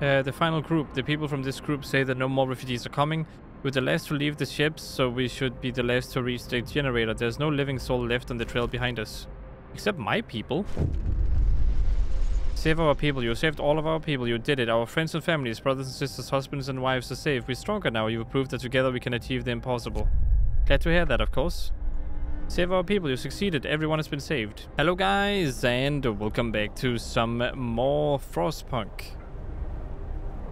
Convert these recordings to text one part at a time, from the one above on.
Uh, the final group. The people from this group say that no more refugees are coming. We're the last to leave the ships, so we should be the last to reach the generator. There's no living soul left on the trail behind us. Except my people. Save our people. You saved all of our people. You did it. Our friends and families, brothers and sisters, husbands and wives are safe. We're stronger now. You've proved that together we can achieve the impossible. Glad to hear that, of course. Save our people. You succeeded. Everyone has been saved. Hello, guys, and welcome back to some more Frostpunk.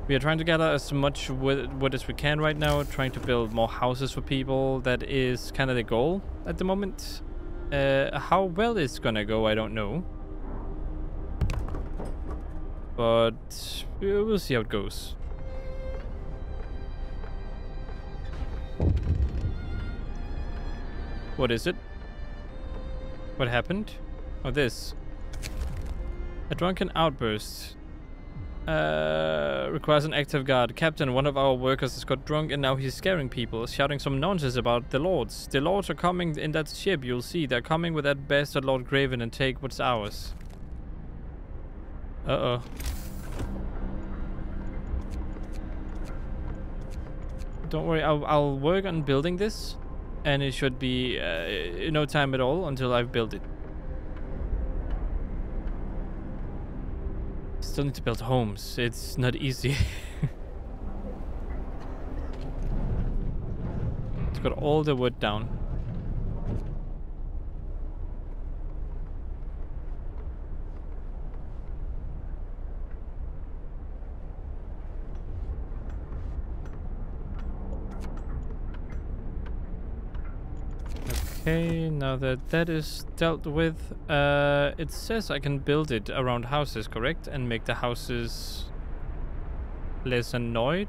We are trying to gather as much wood, as we can right now, trying to build more houses for people. That is kind of the goal at the moment. Uh, how well it's gonna go, I don't know. But we'll see how it goes. What is it? What happened? Oh, this. A drunken outburst. Uh, requires an active guard. Captain, one of our workers has got drunk and now he's scaring people, shouting some nonsense about the lords. The lords are coming in that ship, you'll see. They're coming with that bastard Lord Graven and take what's ours. Uh-oh. Don't worry, I'll, I'll work on building this. And it should be uh, no time at all until I've built it. Still need to build homes. It's not easy. it's got all the wood down. Okay, now that that is dealt with, uh, it says I can build it around houses, correct? And make the houses less annoyed.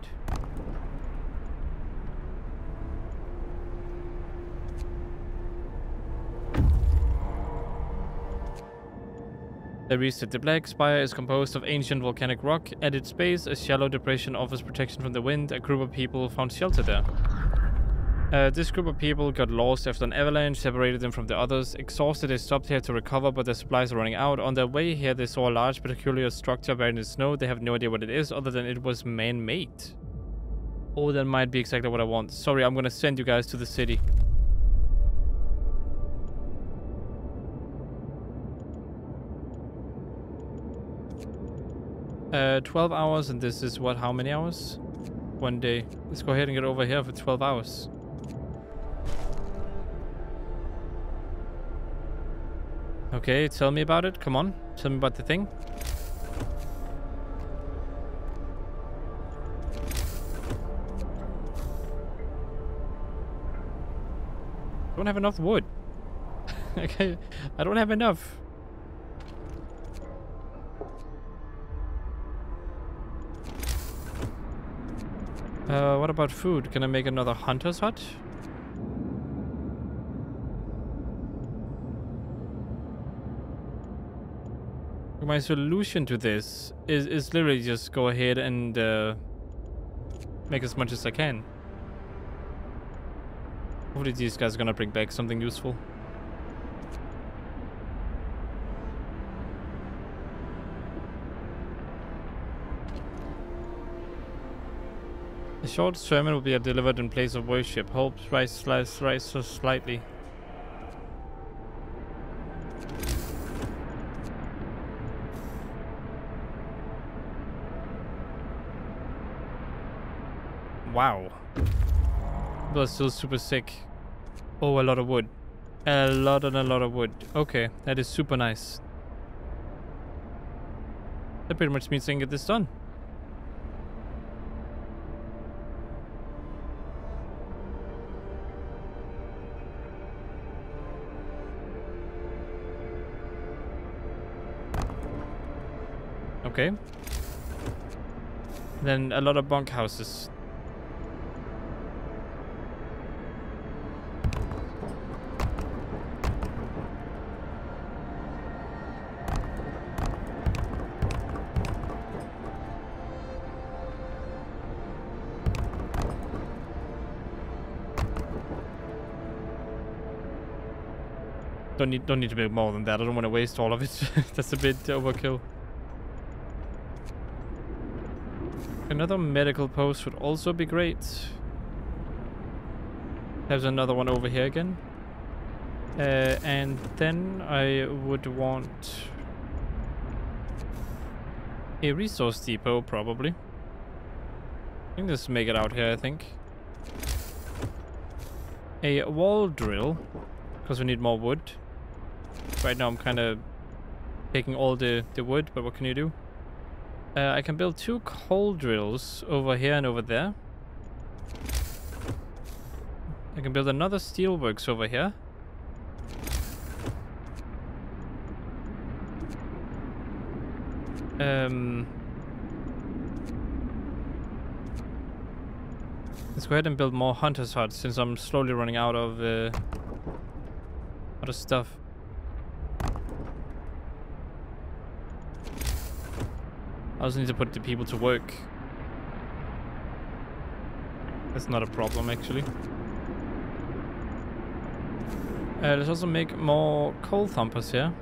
The reset. The Black Spire is composed of ancient volcanic rock. At its base, a shallow depression offers protection from the wind. A group of people found shelter there. Uh, this group of people got lost after an avalanche separated them from the others. Exhausted, they stopped here to recover, but their supplies are running out. On their way here, they saw a large peculiar structure buried in the snow. They have no idea what it is, other than it was man-made. Oh, that might be exactly what I want. Sorry, I'm gonna send you guys to the city. Uh, 12 hours, and this is what, how many hours? One day. Let's go ahead and get over here for 12 hours. Okay, tell me about it. Come on. Tell me about the thing. I don't have enough wood. okay, I don't have enough. Uh, what about food? Can I make another hunter's hut? My solution to this is, is literally just go ahead and uh, make as much as I can. Hopefully these guys are gonna bring back something useful. A short sermon will be delivered in place of worship. Hopes rise, rise, rise so slightly. Wow. But still super sick. Oh, a lot of wood. A lot and a lot of wood. Okay, that is super nice. That pretty much means I can get this done. Okay. Then a lot of bunkhouses. Don't need don't need to make more than that. I don't want to waste all of it. That's a bit overkill. Another medical post would also be great. There's another one over here again. Uh, and then I would want a resource depot, probably. I can just make it out here, I think. A wall drill, because we need more wood. Right now I'm kind of taking all the, the wood, but what can you do? Uh, I can build two coal drills over here and over there. I can build another steelworks over here. Um, let's go ahead and build more hunter's huts since I'm slowly running out of uh, out of stuff. I also need to put the people to work. That's not a problem, actually. Uh, let's also make more coal thumpers here.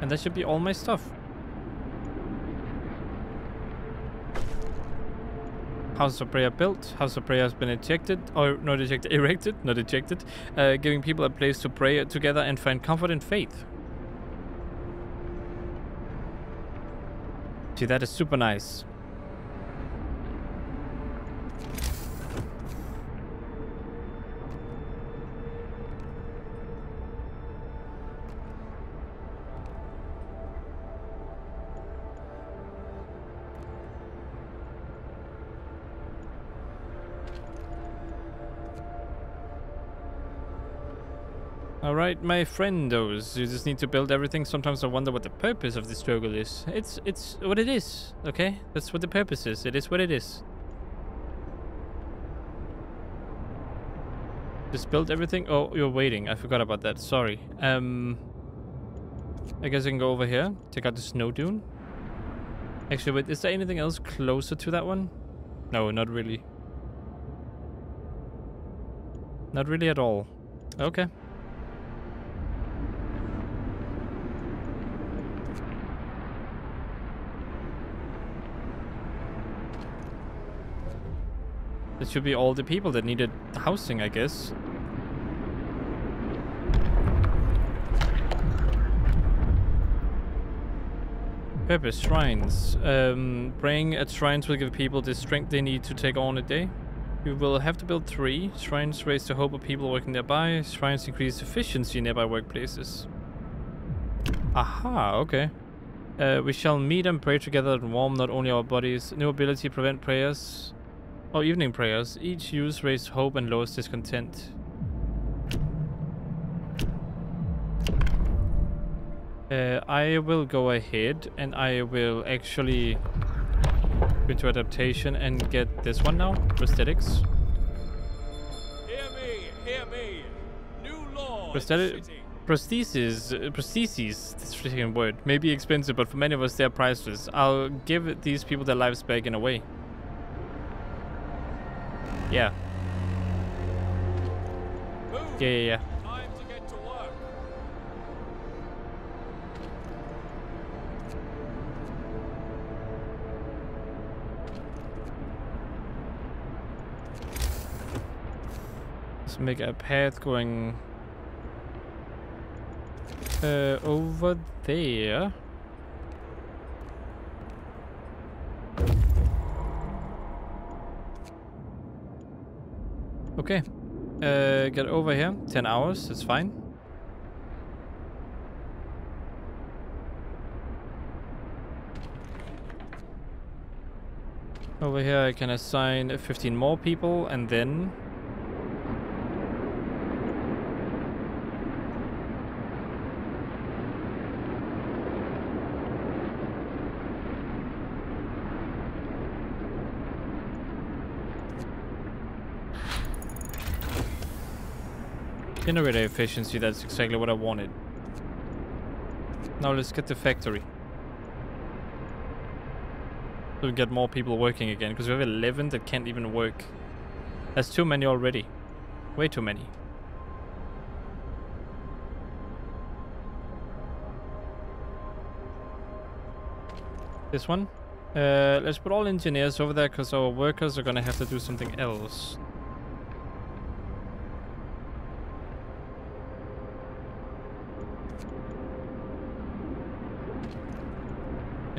And that should be all my stuff. House of Prayer built. House of Prayer has been ejected, or not ejected, erected, not ejected, uh, giving people a place to pray together and find comfort in faith. See, that is super nice. Alright, my friendos, you just need to build everything. Sometimes I wonder what the purpose of this struggle is. It's it's what it is, okay? That's what the purpose is. It is what it is. Just build everything. Oh, you're waiting. I forgot about that. Sorry. Um, I guess I can go over here. Take out the snow dune. Actually, wait. Is there anything else closer to that one? No, not really. Not really at all. Okay. That should be all the people that needed housing, I guess. Purpose, shrines. Um, praying at shrines will give people the strength they need to take on a day. You will have to build three. Shrines raise the hope of people working nearby. Shrines increase efficiency in nearby workplaces. Aha, okay. Uh, we shall meet and pray together and warm not only our bodies. New ability prevent prayers Oh, evening prayers. Each use raised hope and lowers discontent. Uh, I will go ahead and I will actually go into adaptation and get this one now, prosthetics. Hear me, hear me. New law. Uh, prostheses, this freaking word, may be expensive, but for many of us they're priceless. I'll give these people their lives back in a way. Yeah. Move. Yeah, yeah, yeah. Time to get to work. Let's make a path going uh, over there. Okay. Uh, get over here. 10 hours, it's fine. Over here I can assign 15 more people and then... Generator efficiency, that's exactly what I wanted. Now let's get the factory. So we get more people working again, because we have 11 that can't even work. That's too many already. Way too many. This one. Uh, let's put all engineers over there, because our workers are going to have to do something else.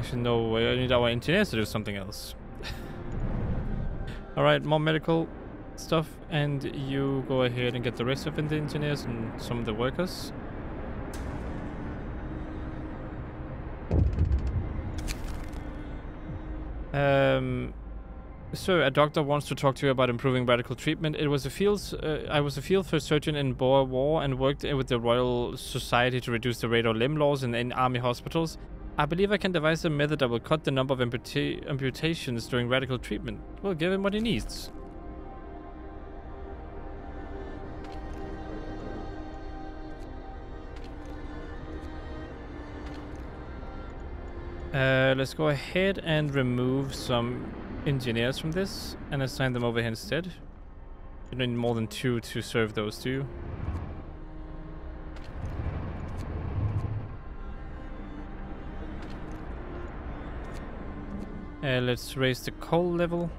Actually, no, I need our engineers to do something else. Alright, more medical stuff, and you go ahead and get the rest of the engineers and some of the workers. Um, so a doctor wants to talk to you about improving radical treatment. It was a field. Uh, I was a field first surgeon in Boer War and worked with the Royal Society to reduce the rate of limb loss in, in army hospitals. I believe I can devise a method that will cut the number of amputa amputations during radical treatment. We'll give him what he needs. Uh, let's go ahead and remove some engineers from this and assign them over here instead. You need more than two to serve those, do Uh, let's raise the coal level.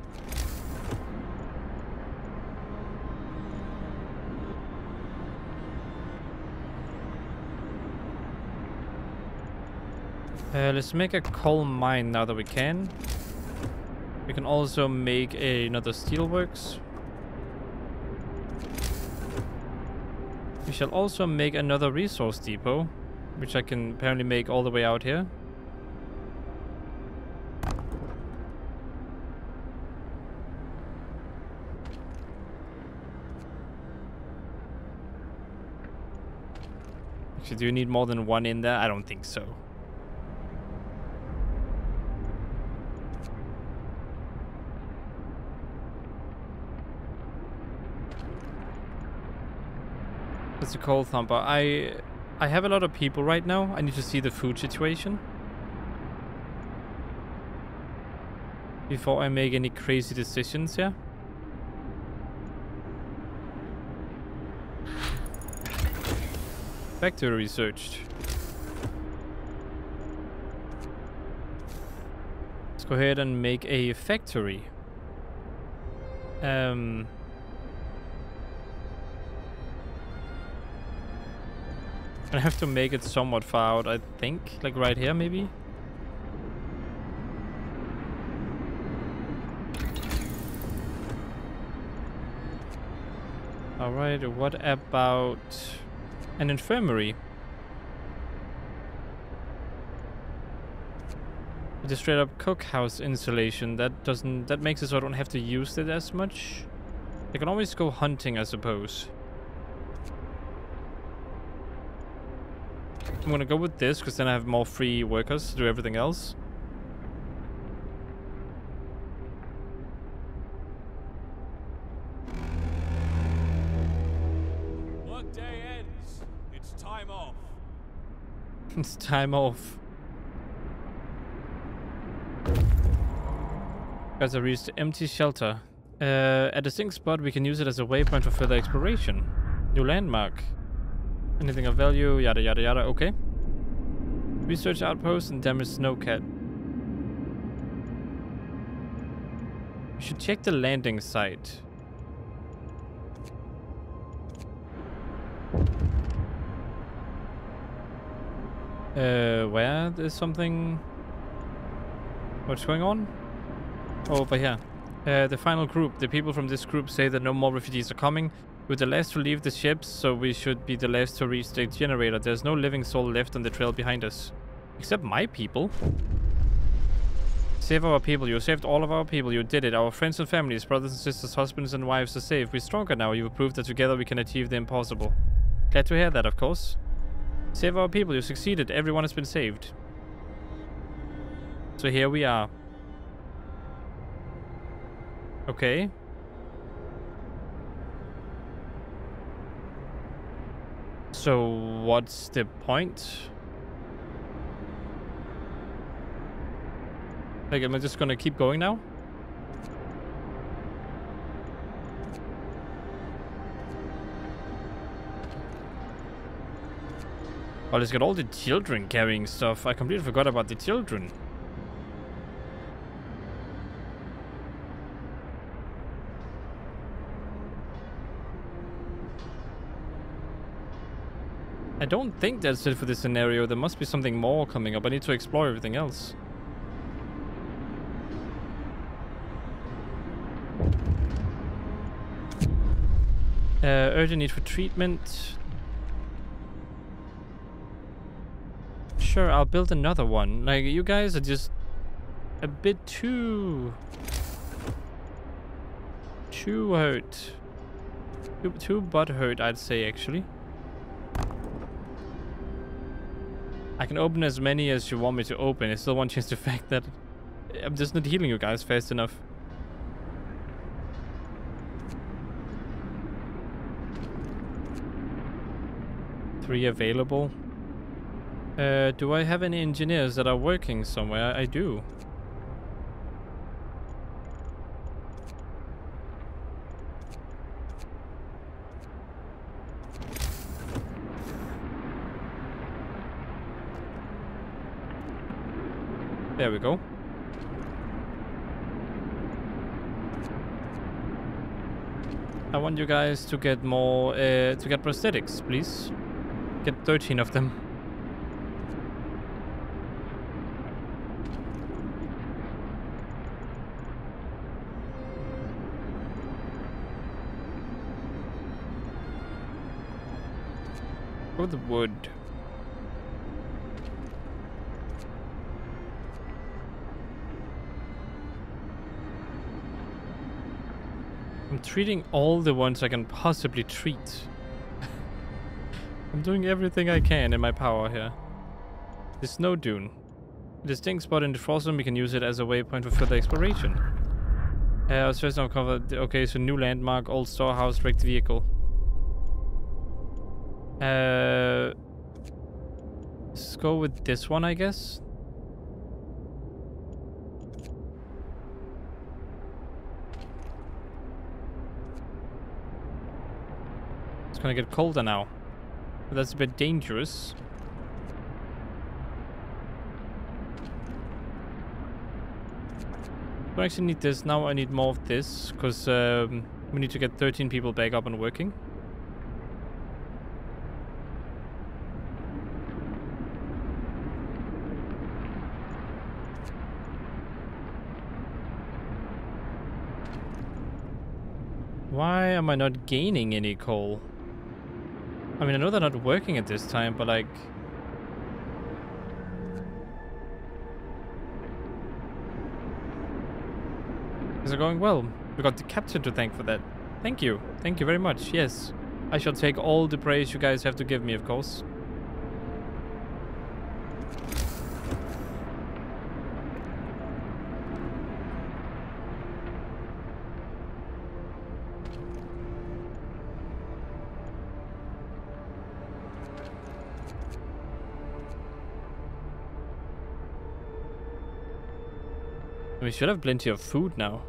Uh, let's make a coal mine now that we can. We can also make a, another steelworks. We shall also make another resource depot, which I can apparently make all the way out here. Actually, do you need more than one in there? I don't think so. It's a coal thumper. I I have a lot of people right now. I need to see the food situation. Before I make any crazy decisions here. Factory researched. Let's go ahead and make a factory. Um... I have to make it somewhat far out, I think. Like right here, maybe? Alright, what about an infirmary? The straight up cookhouse insulation, that doesn't that makes it so I don't have to use it as much. I can always go hunting, I suppose. I'm gonna go with this because then I have more free workers to do everything else. Time off. Guys, I reached empty shelter. Uh, at a sync spot, we can use it as a waypoint for further exploration. New landmark. Anything of value, yada yada yada, okay. Research outpost and damaged snowcat. We should check the landing site. Uh, where there's something... What's going on? Oh, over here. Uh, the final group. The people from this group say that no more refugees are coming. We're the last to leave the ships, so we should be the last to reach the generator. There's no living soul left on the trail behind us. Except my people. Save our people. You saved all of our people. You did it. Our friends and families, brothers and sisters, husbands and wives are safe. We're stronger now. You've proved that together we can achieve the impossible. Glad to hear that, of course. Save our people. You succeeded. Everyone has been saved. So here we are. Okay. So what's the point? Like, am I just gonna keep going now? Well, it's got all the children carrying stuff. I completely forgot about the children. I don't think that's it for this scenario. There must be something more coming up. I need to explore everything else. Uh, urgent need for treatment. Sure, I'll build another one. Like, you guys are just a bit too... Too hurt. Too, too butt hurt, I'd say, actually. I can open as many as you want me to open. I still want change the fact that I'm just not healing you guys fast enough. Three available. Uh, do I have any engineers that are working somewhere? I do. There we go. I want you guys to get more, uh, to get prosthetics, please. Get 13 of them. The wood. I'm treating all the ones I can possibly treat. I'm doing everything I can in my power here. The snow dune. A distinct spot in the Frostland, we can use it as a waypoint for further exploration. Uh, I was first now covered. Okay, so new landmark, old storehouse, wrecked vehicle. Uh, let's go with this one, I guess. It's gonna get colder now. That's a bit dangerous. I actually need this now? I need more of this because um, we need to get 13 people back up and working. Why am I not gaining any coal? I mean, I know they're not working at this time, but like... Is it going well? We got the captain to thank for that. Thank you. Thank you very much. Yes. I shall take all the praise you guys have to give me, of course. We should have plenty of food now.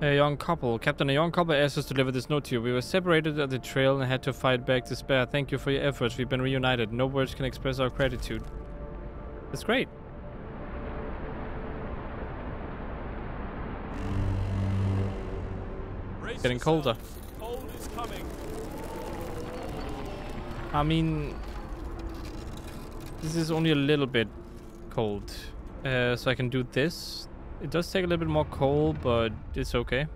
A young couple. Captain, a young couple asked us to deliver this note to you. We were separated at the trail and had to fight back despair. Thank you for your efforts. We've been reunited. No words can express our gratitude. That's great. Getting colder. Cold is coming. I mean, this is only a little bit cold. Uh, so I can do this. It does take a little bit more coal, but it's okay.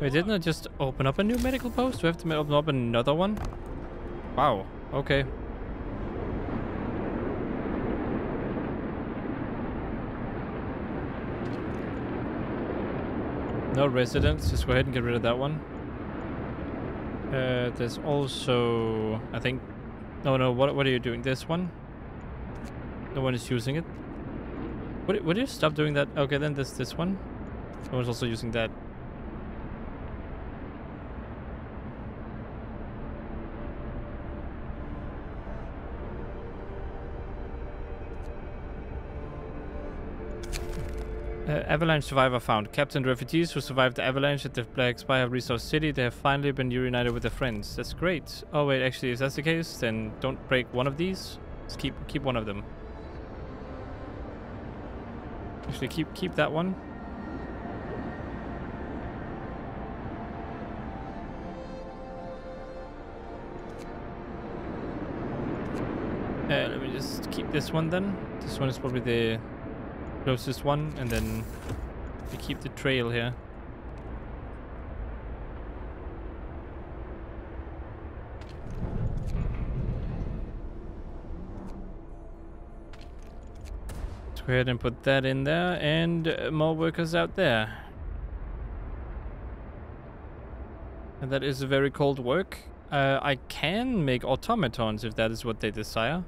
Wait, didn't I just open up a new medical post? Do I have to open up another one? Wow, okay. No residents, just go ahead and get rid of that one. Uh, there's also, I think, no, no, what, what are you doing? This one? No one is using it. Would, would you stop doing that? Okay, then there's this one. No one's also using that. Avalanche survivor found. Captain refugees who survived the avalanche at the Black Spire Resource City. They have finally been reunited with their friends. That's great. Oh wait, actually, if that's the case, then don't break one of these. Just keep keep one of them. Actually, keep keep that one. Uh, let me just keep this one then. This one is probably the closest one, and then we keep the trail here. Let's go ahead and put that in there, and more workers out there. And that is very cold work. Uh, I can make automatons if that is what they desire.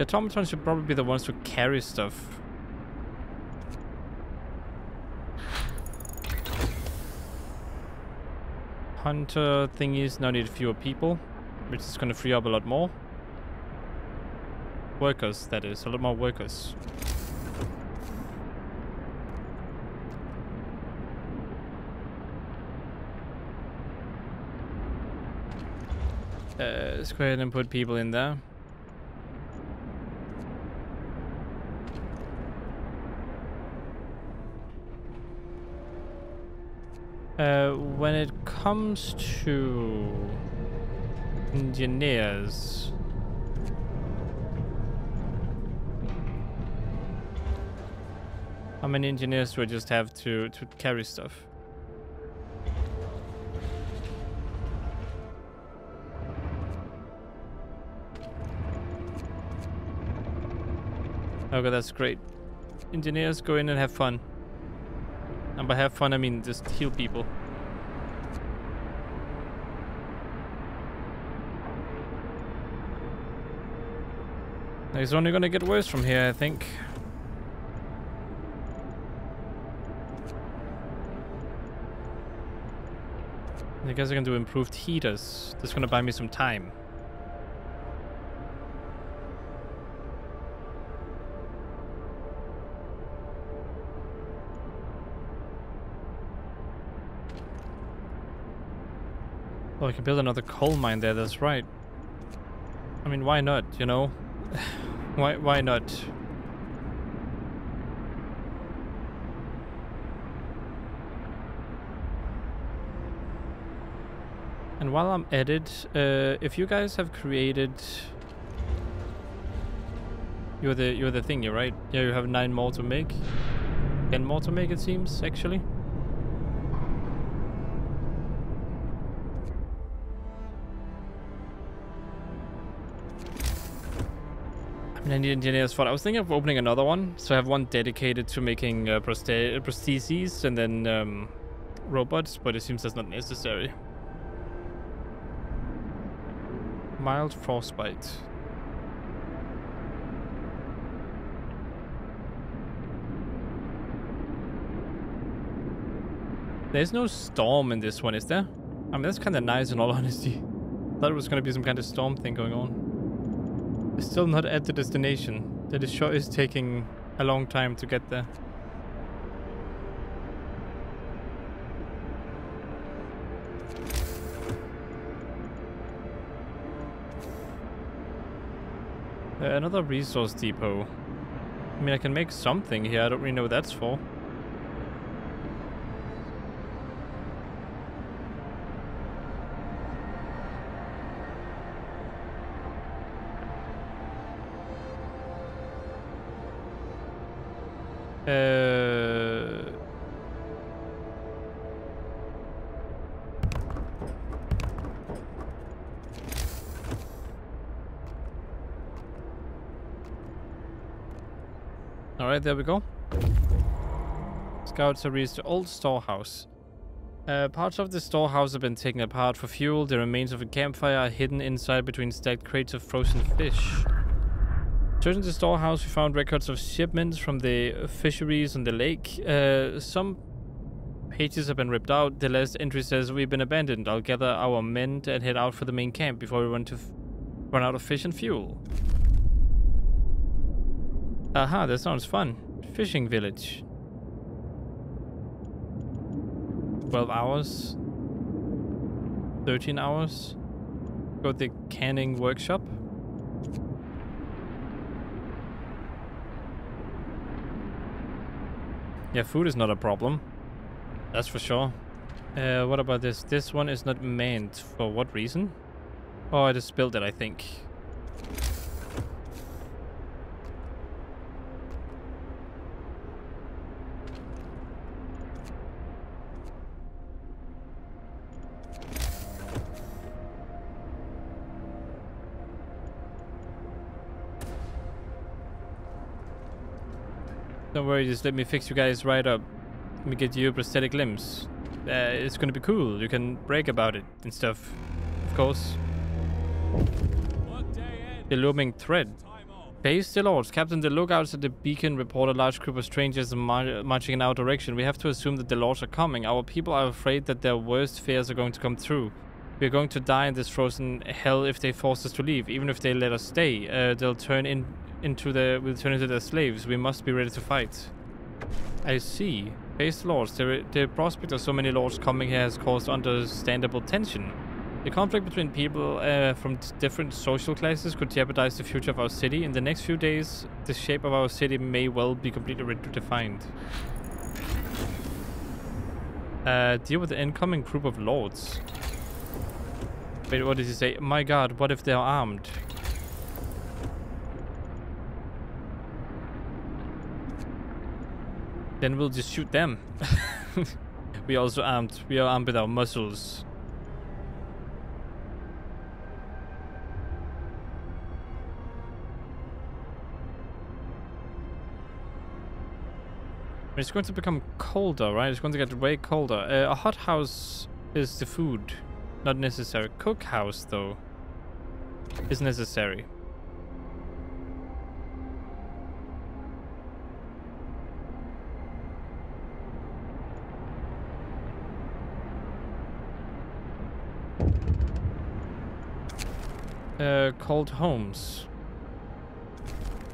The automatons should probably be the ones who carry stuff. Hunter thingies now need fewer people, which is gonna free up a lot more. Workers, that is, a lot more workers. Uh, let's go ahead and put people in there. Uh, when it comes to engineers, how many engineers do just have to to carry stuff? Okay, that's great. Engineers, go in and have fun. And by have fun, I mean just heal people. It's only gonna get worse from here, I think. I guess I can do improved heaters. That's gonna buy me some time. Oh, I can build another coal mine there, that's right. I mean, why not, you know? why, why not? And while I'm at it, uh, if you guys have created... You're the you're the thing, you're right? Yeah, you have nine more to make. Ten more to make, it seems, actually. I need engineers for. I was thinking of opening another one, so I have one dedicated to making uh, proste prostheses and then um, robots, but it seems that's not necessary. Mild frostbite. There's no storm in this one, is there? I mean, that's kind of nice in all honesty. Thought it was going to be some kind of storm thing going on. We're still not at the destination. That is sure is taking a long time to get there. Uh, another resource depot. I mean, I can make something here. I don't really know what that's for. There we go. Scouts have reached the old storehouse. Uh, parts of the storehouse have been taken apart for fuel. The remains of a campfire are hidden inside between stacked crates of frozen fish. Searching the storehouse, we found records of shipments from the fisheries on the lake. Uh, some Pages have been ripped out. The last entry says we've been abandoned. I'll gather our men and head out for the main camp before we run to run out of fish and fuel. Aha, that sounds fun. Fishing village. 12 hours. 13 hours. Go to the canning workshop. Yeah, food is not a problem. That's for sure. Uh, what about this? This one is not manned. For what reason? Oh, I just spilled it, I think. Don't worry, just let me fix you guys right up. Let me get you prosthetic limbs. Uh, it's gonna be cool. You can brag about it and stuff. Of course. The looming threat. Base the lords. Captain, the lookouts at the beacon report a large group of strangers mar- marching in our direction. We have to assume that the lords are coming. Our people are afraid that their worst fears are going to come true. We are going to die in this frozen hell if they force us to leave. Even if they let us stay, uh, they'll turn in into the we'll turn into their slaves. We must be ready to fight. I see. Base lords. The, the prospect of so many lords coming here has caused understandable tension. The conflict between people uh, from different social classes could jeopardize the future of our city. In the next few days, the shape of our city may well be completely redefined. Uh, deal with the incoming group of lords. Wait, what did he say? My god, what if they're armed? Then we'll just shoot them. we also armed. We are armed with our muscles. It's going to become colder, right? It's going to get way colder. Uh, a hot house is the food, not necessary. Cook house, though, is necessary. Uh, cold homes.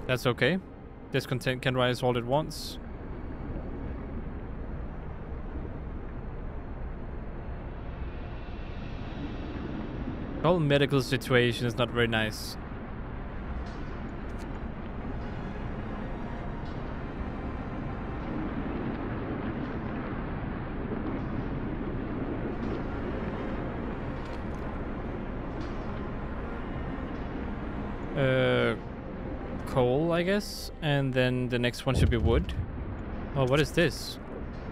That's okay. Discontent can rise all at once. The whole medical situation is not very nice. Uh, coal, I guess, and then the next one should be wood. Oh, what is this?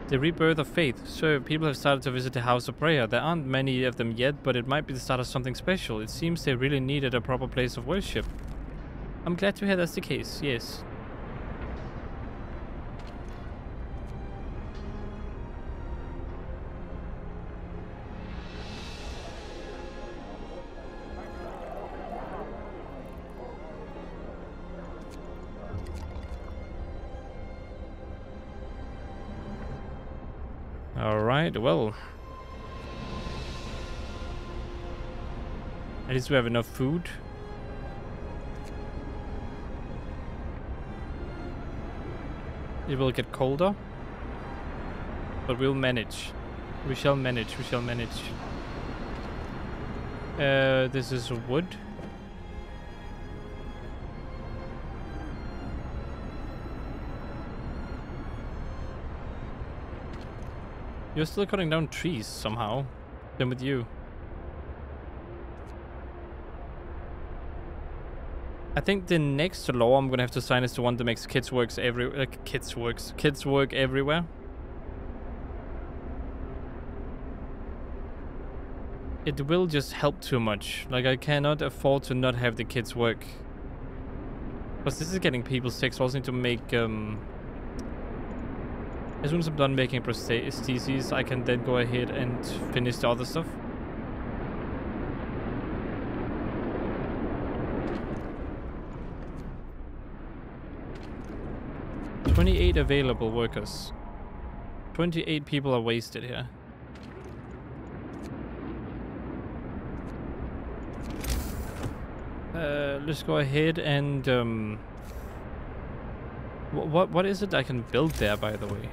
The rebirth of faith. So people have started to visit the house of prayer. There aren't many of them yet, but it might be the start of something special. It seems they really needed a proper place of worship. I'm glad to hear that's the case. Yes. Well. At least we have enough food. It will get colder. But we'll manage. We shall manage, we shall manage. Uh, this is wood. You're still cutting down trees somehow. Then with you. I think the next law I'm gonna have to sign is the one that makes kids works every like kids works kids work everywhere. It will just help too much. Like I cannot afford to not have the kids work. Because this is getting people sick, so I also need to make um as soon as I'm done making prostheses, I can then go ahead and finish the other stuff. Twenty-eight available workers. 28 people are wasted here. Uh, let's go ahead and um, wh- what what is it I can build there, by the way?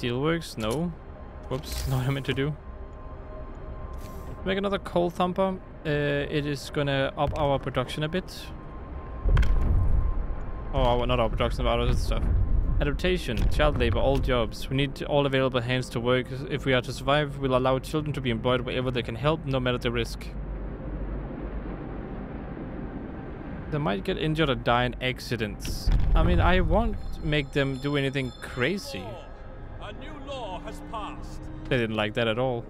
Steelworks? No. Whoops, not what I meant to do. Make another coal thumper. Uh, it is gonna up our production a bit. Oh, not our production, but other stuff. Adaptation, child labor, all jobs. We need all available hands to work. If we are to survive, we'll allow children to be employed wherever they can help, no matter the risk. They might get injured or die in accidents. I mean, I won't make them do anything crazy. Has passed. They didn't like that at all.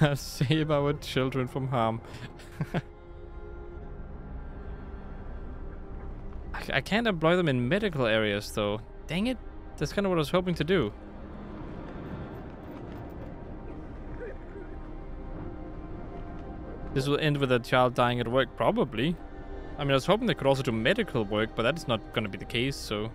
Save our children from harm. I, I can't employ them in medical areas though. Dang it. That's kind of what I was hoping to do. This will end with a child dying at work, probably. I mean, I was hoping they could also do medical work, but that's not going to be the case, so...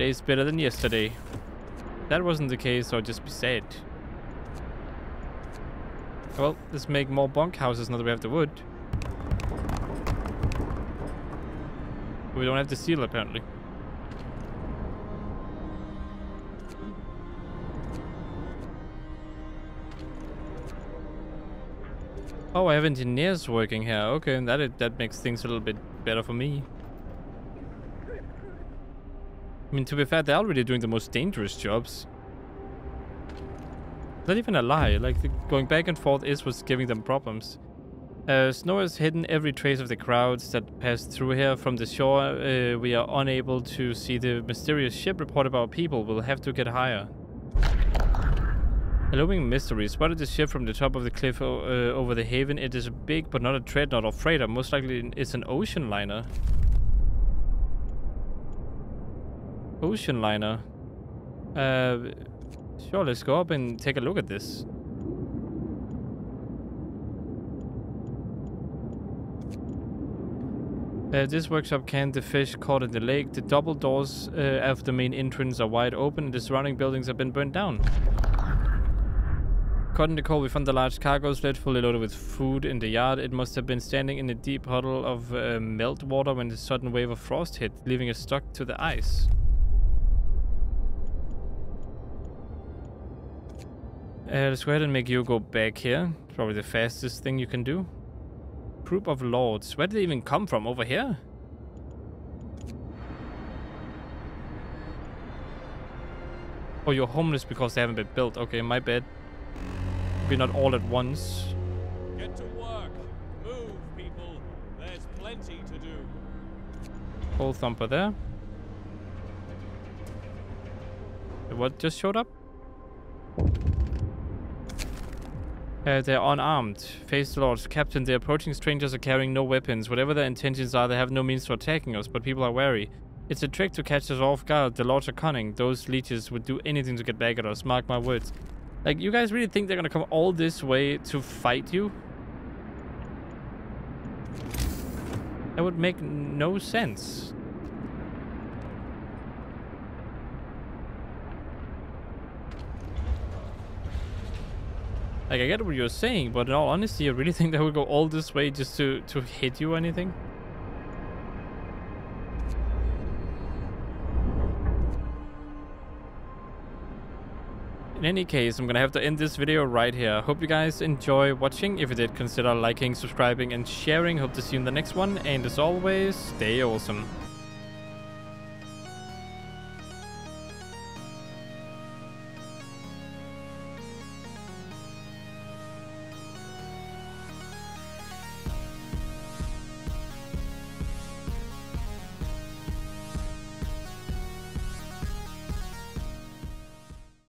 Today's better than yesterday. That wasn't the case, I'd just be sad. Well, let's make more bunkhouses now that we have the wood. We don't have the seal, apparently. Oh, I have engineers working here. Okay, that that makes things a little bit better for me. I mean, to be fair, they're already doing the most dangerous jobs. Not even a lie. Like, going back and forth is what's giving them problems. Uh, snow has hidden every trace of the crowds that passed through here from the shore. Uh, we are unable to see the mysterious ship reported by our people. We'll have to get higher. Looming mystery. Spotted the ship from the top of the cliff uh, over the haven. It is big, but not a dreadnought or freighter. Most likely it's an ocean liner. Ocean liner. Uh, sure, let's go up and take a look at this. Uh, this workshop canned the fish caught in the lake. The double doors uh, of the main entrance are wide open and the surrounding buildings have been burned down. Caught in the cold, we found a large cargo sled fully loaded with food in the yard. It must have been standing in a deep puddle of uh, melt water when the sudden wave of frost hit, leaving it stuck to the ice. Uh, let's go ahead and make you go back here. Probably the fastest thing you can do. Group of lords. Where did they even come from? Over here? Oh, you're homeless because they haven't been built. Okay, my bad. Maybe not all at once. Get to work. Move, people. There's plenty to do. Coal thumper there. What just showed up? Uh, they're unarmed. Face the lords. Captain, the approaching strangers are carrying no weapons. Whatever their intentions are, they have no means for attacking us, but people are wary. It's a trick to catch us off guard. The lords are cunning. Those leeches would do anything to get back at us. Mark my words. Like, you guys really think they're gonna come all this way to fight you? That would make no sense. Like, I get what you're saying, but in all honesty, you really think they would go all this way just to, to hit you or anything? In any case, I'm gonna have to end this video right here. Hope you guys enjoy watching. If you did, consider liking, subscribing, and sharing. Hope to see you in the next one. And as always, stay awesome.